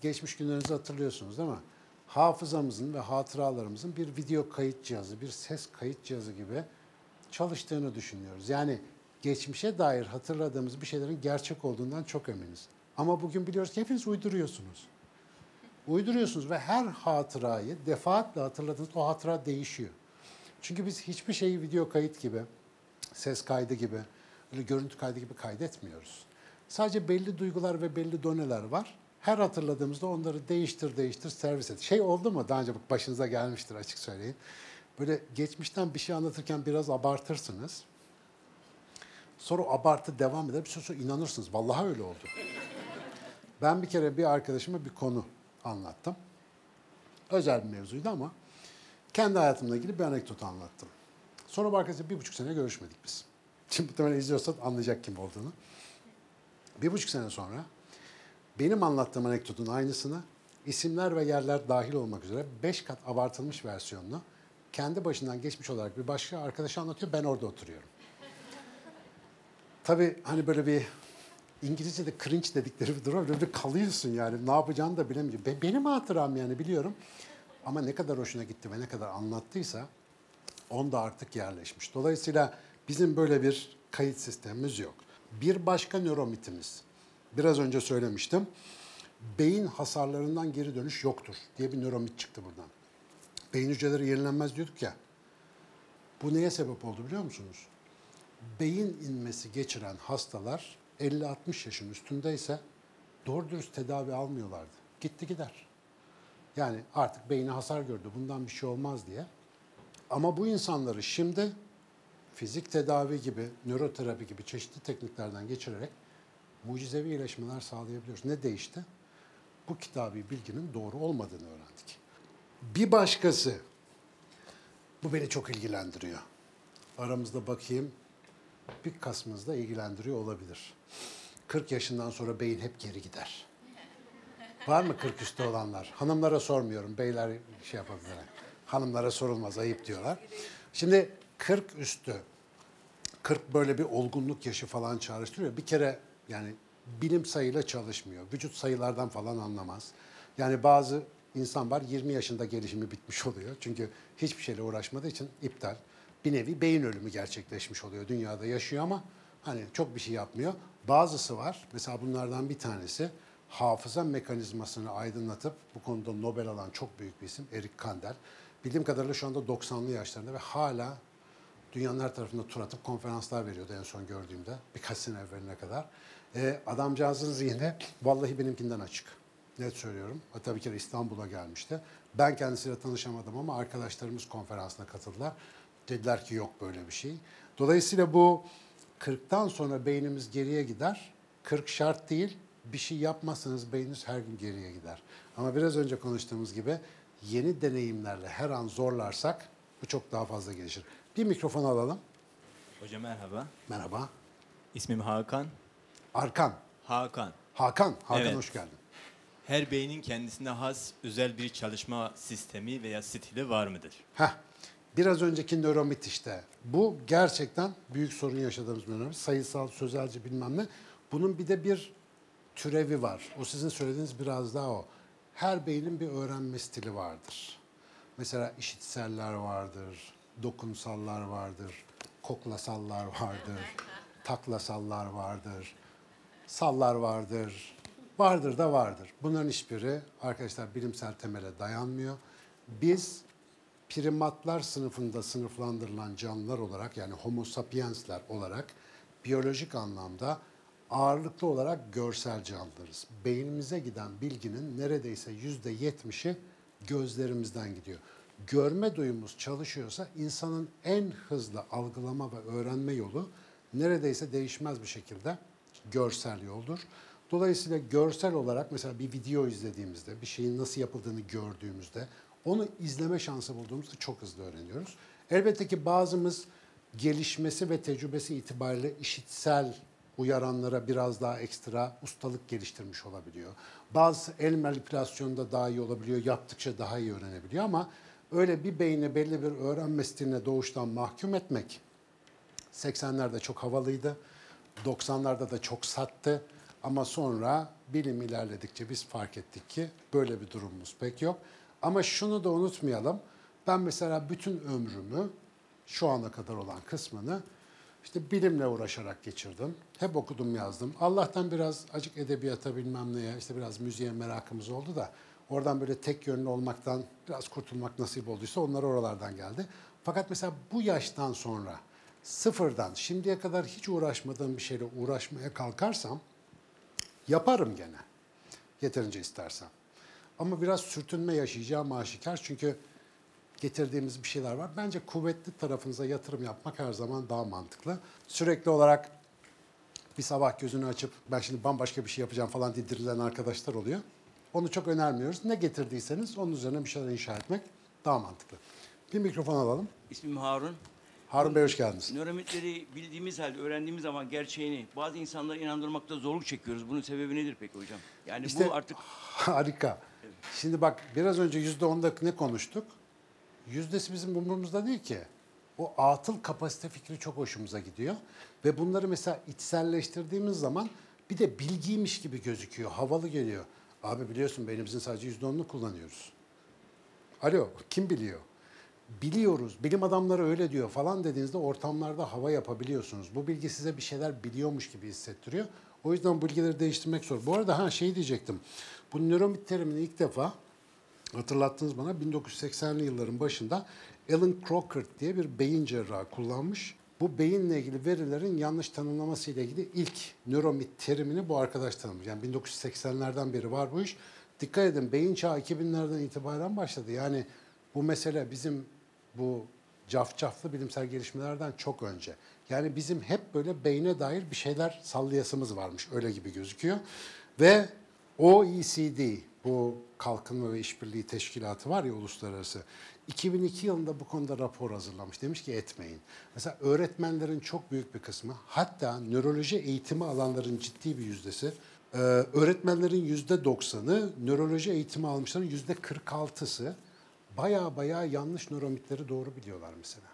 geçmiş günlerinizi hatırlıyorsunuz değil mi? Hafızamızın ve hatıralarımızın bir video kayıt cihazı, bir ses kayıt cihazı gibi çalıştığını düşünüyoruz. Yani geçmişe dair hatırladığımız bir şeylerin gerçek olduğundan çok eminiz. Ama bugün biliyoruz ki hepiniz uyduruyorsunuz. Uyduruyorsunuz ve her hatırayı defaatle hatırladığınız o hatıra değişiyor. Çünkü biz hiçbir şeyi video kayıt gibi, ses kaydı gibi, görüntü kaydı gibi kaydetmiyoruz. Sadece belli duygular ve belli doneler var. Her hatırladığımızda onları değiştir değiştir servis et. Şey oldu mu daha önce başınıza gelmiştir açık söyleyeyim. Böyle geçmişten bir şey anlatırken biraz abartırsınız. Sonra abartı devam eder. Bir süre sonra inanırsınız. Vallahi öyle oldu. Ben bir kere bir arkadaşıma bir konu anlattım. Özel bir mevzuydu ama kendi hayatımla ilgili bir anekdot anlattım. Sonra bu arkadaşla bir buçuk sene görüşmedik biz. Şimdi muhtemelen izliyorsan anlayacak kim olduğunu. Bir buçuk sene sonra benim anlattığım anekdotun aynısını isimler ve yerler dahil olmak üzere beş kat abartılmış versiyonunu kendi başından geçmiş olarak bir başka arkadaşa anlatıyor. Ben orada oturuyorum. Tabii hani böyle bir İngilizce'de cringe dedikleri bir durum. Böyle bir kalıyorsun yani. Ne yapacağını da bilemiyorum. Be- Benim hatıram yani biliyorum. Ama ne kadar hoşuna gitti ve ne kadar anlattıysa onda artık yerleşmiş. Dolayısıyla bizim böyle bir kayıt sistemimiz yok. Bir başka nöromitimiz. Biraz önce söylemiştim. Beyin hasarlarından geri dönüş yoktur diye bir nöromit çıktı buradan. Beyin hücreleri yenilenmez diyorduk ya. Bu neye sebep oldu biliyor musunuz? Beyin inmesi geçiren hastalar 50-60 yaşın üstündeyse doğru dürüst tedavi almıyorlardı. Gitti gider. Yani artık beyni hasar gördü bundan bir şey olmaz diye. Ama bu insanları şimdi fizik tedavi gibi, nöroterapi gibi çeşitli tekniklerden geçirerek mucizevi iyileşmeler sağlayabiliyoruz. Ne değişti? Bu kitabi bilginin doğru olmadığını öğrendik. Bir başkası, bu beni çok ilgilendiriyor. Aramızda bakayım, bir kasmızda ilgilendiriyor olabilir. 40 yaşından sonra beyin hep geri gider. Var mı 40 üstü olanlar? Hanımlara sormuyorum, beyler şey yapabilir. Hanımlara sorulmaz, ayıp diyorlar. Şimdi 40 üstü, 40 böyle bir olgunluk yaşı falan çağrıştırıyor. Bir kere yani bilim sayıyla çalışmıyor. Vücut sayılardan falan anlamaz. Yani bazı insan var 20 yaşında gelişimi bitmiş oluyor. Çünkü hiçbir şeyle uğraşmadığı için iptal. Bir nevi beyin ölümü gerçekleşmiş oluyor. Dünyada yaşıyor ama hani çok bir şey yapmıyor. Bazısı var. Mesela bunlardan bir tanesi hafıza mekanizmasını aydınlatıp bu konuda Nobel alan çok büyük bir isim Erik Kandel. Bildiğim kadarıyla şu anda 90'lı yaşlarında ve hala dünyanın her tarafında tur atıp konferanslar veriyordu en son gördüğümde birkaç sene evveline kadar. E, adamcağızın zihni vallahi benimkinden açık. Net söylüyorum. Hatta bir kere İstanbul'a gelmişti. Ben kendisiyle tanışamadım ama arkadaşlarımız konferansına katıldılar. Dediler ki yok böyle bir şey. Dolayısıyla bu 40'tan sonra beynimiz geriye gider. 40 şart değil. Bir şey yapmazsanız beyniniz her gün geriye gider. Ama biraz önce konuştuğumuz gibi yeni deneyimlerle her an zorlarsak bu çok daha fazla gelişir. Bir mikrofon alalım. Hocam merhaba. Merhaba. İsmim Hakan. Arkan. Hakan. Hakan. Hakan Evet. hoş geldin. Her beynin kendisine has özel bir çalışma sistemi veya stili var mıdır? Heh. Biraz önceki nöromit işte. Bu gerçekten büyük sorun yaşadığımız bir nöromit. Sayısal, sözelci bilmem ne. Bunun bir de bir türevi var. O sizin söylediğiniz biraz daha o. Her beynin bir öğrenme stili vardır. Mesela işitseller vardır, dokunsallar vardır, koklasallar vardır, taklasallar vardır, sallar vardır. Vardır da vardır. Bunların hiçbiri arkadaşlar bilimsel temele dayanmıyor. Biz primatlar sınıfında sınıflandırılan canlılar olarak yani homo sapiensler olarak biyolojik anlamda ağırlıklı olarak görsel canlılarız. Beynimize giden bilginin neredeyse yüzde yetmişi gözlerimizden gidiyor. Görme duyumuz çalışıyorsa insanın en hızlı algılama ve öğrenme yolu neredeyse değişmez bir şekilde görsel yoldur. Dolayısıyla görsel olarak mesela bir video izlediğimizde, bir şeyin nasıl yapıldığını gördüğümüzde onu izleme şansı bulduğumuzda çok hızlı öğreniyoruz. Elbette ki bazımız gelişmesi ve tecrübesi itibariyle işitsel uyaranlara biraz daha ekstra ustalık geliştirmiş olabiliyor. Bazı el manipülasyonunda daha iyi olabiliyor, yaptıkça daha iyi öğrenebiliyor ama öyle bir beyni belli bir öğrenme stiline doğuştan mahkum etmek 80'lerde çok havalıydı. 90'larda da çok sattı. Ama sonra bilim ilerledikçe biz fark ettik ki böyle bir durumumuz pek yok. Ama şunu da unutmayalım. Ben mesela bütün ömrümü şu ana kadar olan kısmını işte bilimle uğraşarak geçirdim. Hep okudum yazdım. Allah'tan biraz acık edebiyata bilmem neye, işte biraz müziğe merakımız oldu da oradan böyle tek yönlü olmaktan biraz kurtulmak nasip olduysa onlar oralardan geldi. Fakat mesela bu yaştan sonra sıfırdan şimdiye kadar hiç uğraşmadığım bir şeyle uğraşmaya kalkarsam yaparım gene. Yeterince istersem. Ama biraz sürtünme yaşayacağım aşikar çünkü getirdiğimiz bir şeyler var. Bence kuvvetli tarafınıza yatırım yapmak her zaman daha mantıklı. Sürekli olarak bir sabah gözünü açıp ben şimdi bambaşka bir şey yapacağım falan diye dirilen arkadaşlar oluyor. Onu çok önermiyoruz. Ne getirdiyseniz onun üzerine bir şeyler inşa etmek daha mantıklı. Bir mikrofon alalım. İsmim Harun. Harun Bey hoş geldiniz. Nöromitleri bildiğimiz halde, öğrendiğimiz zaman gerçeğini bazı insanları inandırmakta zorluk çekiyoruz. Bunun sebebi nedir peki hocam? Yani İşte- bu artık Harika. Şimdi bak biraz önce yüzde onda ne konuştuk? Yüzdesi bizim umurumuzda değil ki. O atıl kapasite fikri çok hoşumuza gidiyor. Ve bunları mesela içselleştirdiğimiz zaman bir de bilgiymiş gibi gözüküyor. Havalı geliyor. Abi biliyorsun beynimizin sadece yüzde onunu kullanıyoruz. Alo kim biliyor? Biliyoruz. Bilim adamları öyle diyor falan dediğinizde ortamlarda hava yapabiliyorsunuz. Bu bilgi size bir şeyler biliyormuş gibi hissettiriyor. O yüzden bu bilgileri değiştirmek zor. Bu arada ha şey diyecektim. Bu nöromit terimini ilk defa hatırlattınız bana 1980'li yılların başında Alan Crockett diye bir beyin cerrahı kullanmış. Bu beyinle ilgili verilerin yanlış tanımlaması ile ilgili ilk nöromit terimini bu arkadaş tanımlamış. Yani 1980'lerden beri var bu iş. Dikkat edin beyin çağı 2000'lerden itibaren başladı. Yani bu mesele bizim bu cafcaflı bilimsel gelişmelerden çok önce. Yani bizim hep böyle beyne dair bir şeyler sallayasımız varmış öyle gibi gözüküyor. Ve OECD bu Kalkınma ve İşbirliği Teşkilatı var ya uluslararası. 2002 yılında bu konuda rapor hazırlamış. Demiş ki etmeyin. Mesela öğretmenlerin çok büyük bir kısmı hatta nöroloji eğitimi alanların ciddi bir yüzdesi ee, öğretmenlerin yüzde doksanı, nöroloji eğitimi almışların yüzde 46'sı baya baya yanlış nöromitleri doğru biliyorlar mesela.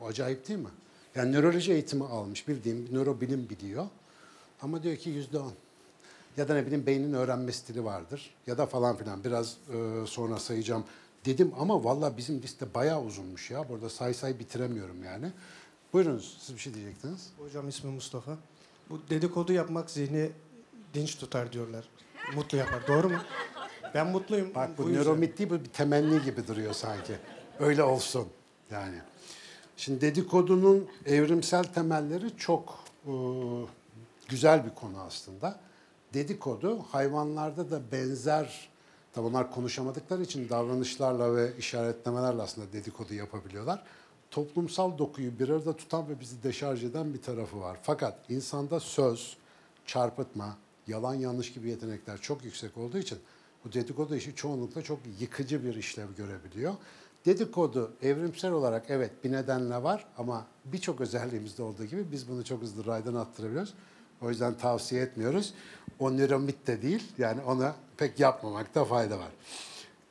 O acayip değil mi? Yani nöroloji eğitimi almış, bildiğim nörobilim biliyor. Ama diyor ki yüzde on. Ya da ne bileyim beynin öğrenme stili vardır. Ya da falan filan biraz e, sonra sayacağım dedim ama valla bizim liste bayağı uzunmuş ya. Burada say say bitiremiyorum yani. Buyurunuz siz bir şey diyecektiniz. Hocam ismi Mustafa. Bu dedikodu yapmak zihni dinç tutar diyorlar. Mutlu yapar. Doğru mu? Ben mutluyum. Bak bu, yüzden. nöromit değil bu bir temenni gibi duruyor sanki. Öyle olsun yani. Şimdi dedikodunun evrimsel temelleri çok e, güzel bir konu aslında. Dedikodu hayvanlarda da benzer, tabi onlar konuşamadıkları için davranışlarla ve işaretlemelerle aslında dedikodu yapabiliyorlar. Toplumsal dokuyu bir arada tutan ve bizi deşarj eden bir tarafı var. Fakat insanda söz, çarpıtma, yalan yanlış gibi yetenekler çok yüksek olduğu için bu dedikodu işi çoğunlukla çok yıkıcı bir işlev görebiliyor. Dedikodu evrimsel olarak evet bir nedenle var ama birçok özelliğimizde olduğu gibi biz bunu çok hızlı raydan attırabiliyoruz. O yüzden tavsiye etmiyoruz. O nöromit de değil yani ona pek yapmamakta fayda var.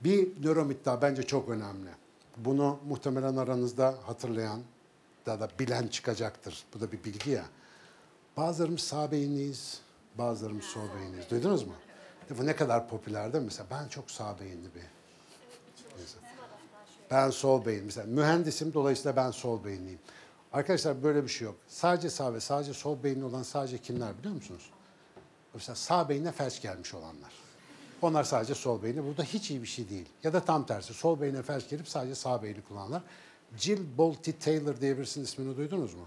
Bir nöromit daha bence çok önemli. Bunu muhtemelen aranızda hatırlayan ya da bilen çıkacaktır. Bu da bir bilgi ya. Bazılarımız sağ beyinliyiz, bazılarımız sol beyinliyiz. Duydunuz mu? Bu ne kadar popüler? Mesela ben çok sağ beyinli bir insan. Ben sol beyin. Mesela mühendisim dolayısıyla ben sol beyinliyim. Arkadaşlar böyle bir şey yok. Sadece sağ ve sadece sol beyinli olan sadece kimler biliyor musunuz? Mesela sağ beyine felç gelmiş olanlar. Onlar sadece sol beyni. Bu da hiç iyi bir şey değil. Ya da tam tersi. Sol beyine felç gelip sadece sağ beyni kullananlar. Jill Bolte Taylor diye birisinin ismini duydunuz mu?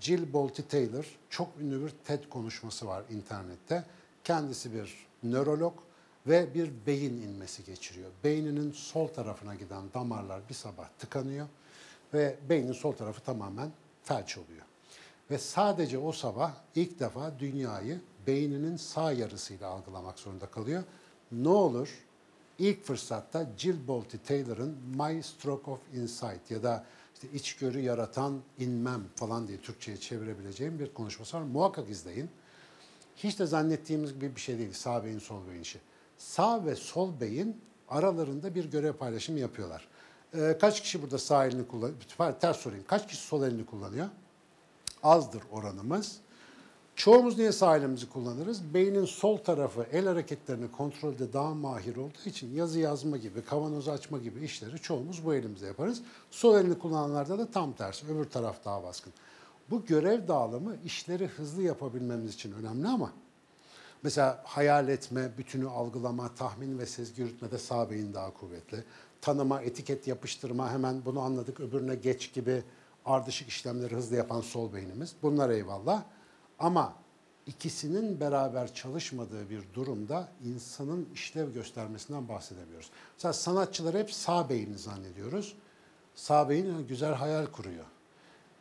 Jill Bolte Taylor çok ünlü bir TED konuşması var internette. Kendisi bir nörolog ve bir beyin inmesi geçiriyor. Beyninin sol tarafına giden damarlar bir sabah tıkanıyor ve beynin sol tarafı tamamen felç oluyor. Ve sadece o sabah ilk defa dünyayı beyninin sağ yarısıyla algılamak zorunda kalıyor. Ne olur ilk fırsatta Jill Bolte Taylor'ın My Stroke of Insight ya da işte içgörü yaratan inmem falan diye Türkçe'ye çevirebileceğim bir konuşması var. Muhakkak izleyin. Hiç de zannettiğimiz gibi bir şey değil sağ beyin sol beyin işi. Sağ ve sol beyin aralarında bir görev paylaşımı yapıyorlar. Ee, kaç kişi burada sağ elini kullanıyor? Ters sorayım. Kaç kişi sol elini kullanıyor? Azdır oranımız. Çoğumuz niye sağ elimizi kullanırız? Beynin sol tarafı el hareketlerini kontrolde daha mahir olduğu için yazı yazma gibi, kavanoz açma gibi işleri çoğumuz bu elimizle yaparız. Sol elini kullananlarda da tam tersi, öbür taraf daha baskın. Bu görev dağılımı işleri hızlı yapabilmemiz için önemli ama Mesela hayal etme, bütünü algılama, tahmin ve sezgi yürütmede sağ beyin daha kuvvetli. Tanıma, etiket yapıştırma, hemen bunu anladık öbürüne geç gibi ardışık işlemleri hızlı yapan sol beynimiz. Bunlar eyvallah. Ama ikisinin beraber çalışmadığı bir durumda insanın işlev göstermesinden bahsedemiyoruz. Mesela sanatçıları hep sağ beyni zannediyoruz. Sağ beyin "Ha, güzel hayal kuruyor.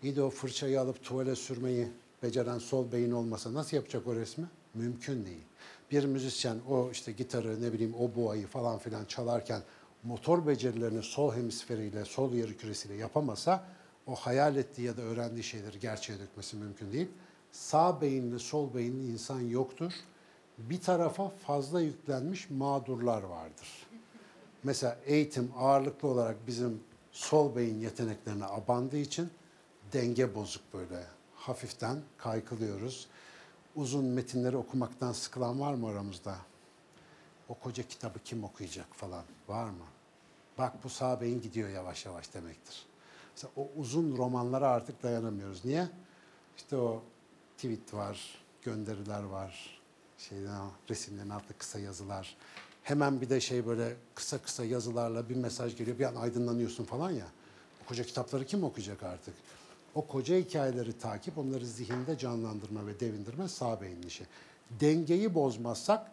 İyi de o fırçayı alıp tuvale sürmeyi beceren sol beyin olmasa nasıl yapacak o resmi? Mümkün değil. Bir müzisyen o işte gitarı ne bileyim o boğayı falan filan çalarken motor becerilerini sol hemisferiyle, sol yarı küresiyle yapamasa o hayal ettiği ya da öğrendiği şeyleri gerçeğe dökmesi mümkün değil. Sağ beyinli, sol beyinli insan yoktur. Bir tarafa fazla yüklenmiş mağdurlar vardır. Mesela eğitim ağırlıklı olarak bizim sol beyin yeteneklerine abandığı için denge bozuk böyle. Hafiften kaykılıyoruz. Uzun metinleri okumaktan sıkılan var mı aramızda? O koca kitabı kim okuyacak falan var mı? Bak bu sağ beyin gidiyor yavaş yavaş demektir. Mesela o uzun romanlara artık dayanamıyoruz. Niye? İşte o tweet var, gönderiler var, şeyden resimlerin altında kısa yazılar. Hemen bir de şey böyle kısa kısa yazılarla bir mesaj geliyor. Bir an aydınlanıyorsun falan ya. O koca kitapları kim okuyacak artık? O koca hikayeleri takip, onları zihinde canlandırma ve devindirme sağ beynin işi. Dengeyi bozmazsak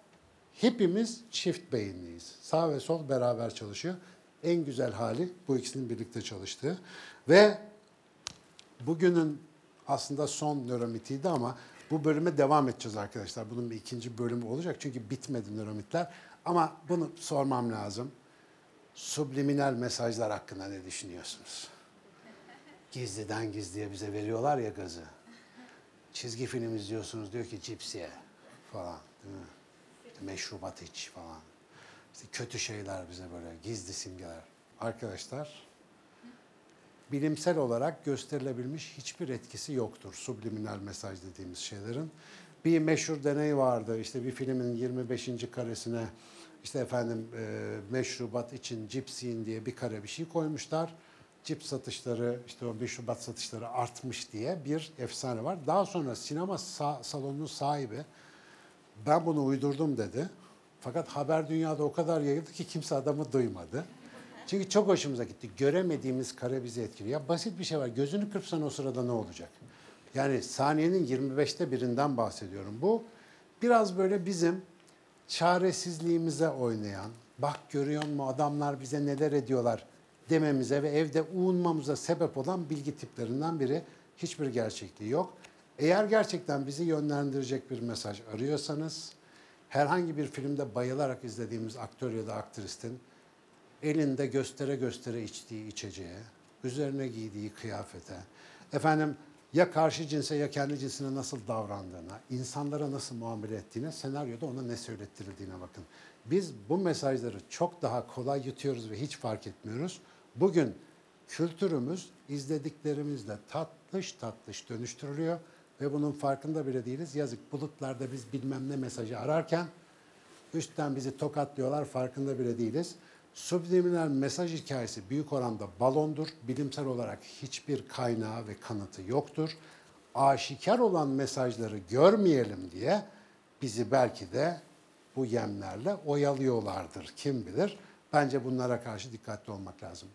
hepimiz çift beyinliyiz. Sağ ve sol beraber çalışıyor. En güzel hali bu ikisinin birlikte çalıştığı. Ve bugünün aslında son nöromitiydi ama bu bölüme devam edeceğiz arkadaşlar. Bunun bir ikinci bölümü olacak çünkü bitmedi nöromitler. Ama bunu sormam lazım. Subliminal mesajlar hakkında ne düşünüyorsunuz? Gizliden gizliye bize veriyorlar ya gazı. Çizgi film izliyorsunuz diyor ki cips ye falan. Değil mi? Meşrubat iç falan. İşte kötü şeyler bize böyle gizli simgeler. Arkadaşlar bilimsel olarak gösterilebilmiş hiçbir etkisi yoktur subliminal mesaj dediğimiz şeylerin. Bir meşhur deney vardı işte bir filmin 25. karesine işte efendim e, meşrubat için cips yiyin diye bir kare bir şey koymuşlar. Cips satışları işte o meşrubat satışları artmış diye bir efsane var. Daha sonra sinema sa- salonunun sahibi ben bunu uydurdum dedi. Fakat haber dünyada o kadar yayıldı ki kimse adamı duymadı. Çünkü çok hoşumuza gitti. Göremediğimiz kare bizi etkiliyor. Ya basit bir şey var. Gözünü kırpsan o sırada ne olacak? Yani saniyenin 25'te birinden bahsediyorum. Bu biraz böyle bizim çaresizliğimize oynayan, bak görüyor mu adamlar bize neler ediyorlar dememize ve evde uğunmamıza sebep olan bilgi tiplerinden biri. Hiçbir gerçekliği yok. Eğer gerçekten bizi yönlendirecek bir mesaj arıyorsanız, herhangi bir filmde bayılarak izlediğimiz aktör ya da aktristin elinde göstere göstere içtiği içeceğe, üzerine giydiği kıyafete, efendim ya karşı cinse ya kendi cinsine nasıl davrandığına, insanlara nasıl muamele ettiğine, senaryoda ona ne söylettirildiğine bakın. Biz bu mesajları çok daha kolay yutuyoruz ve hiç fark etmiyoruz. Bugün kültürümüz izlediklerimizle tatlış tatlış dönüştürülüyor ve bunun farkında bile değiliz. Yazık bulutlarda biz bilmem ne mesajı ararken Üstten bizi tokatlıyorlar farkında bile değiliz. Subliminal mesaj hikayesi büyük oranda balondur. Bilimsel olarak hiçbir kaynağı ve kanıtı yoktur. Aşikar olan mesajları görmeyelim diye bizi belki de bu yemlerle oyalıyorlardır. Kim bilir? Bence bunlara karşı dikkatli olmak lazım.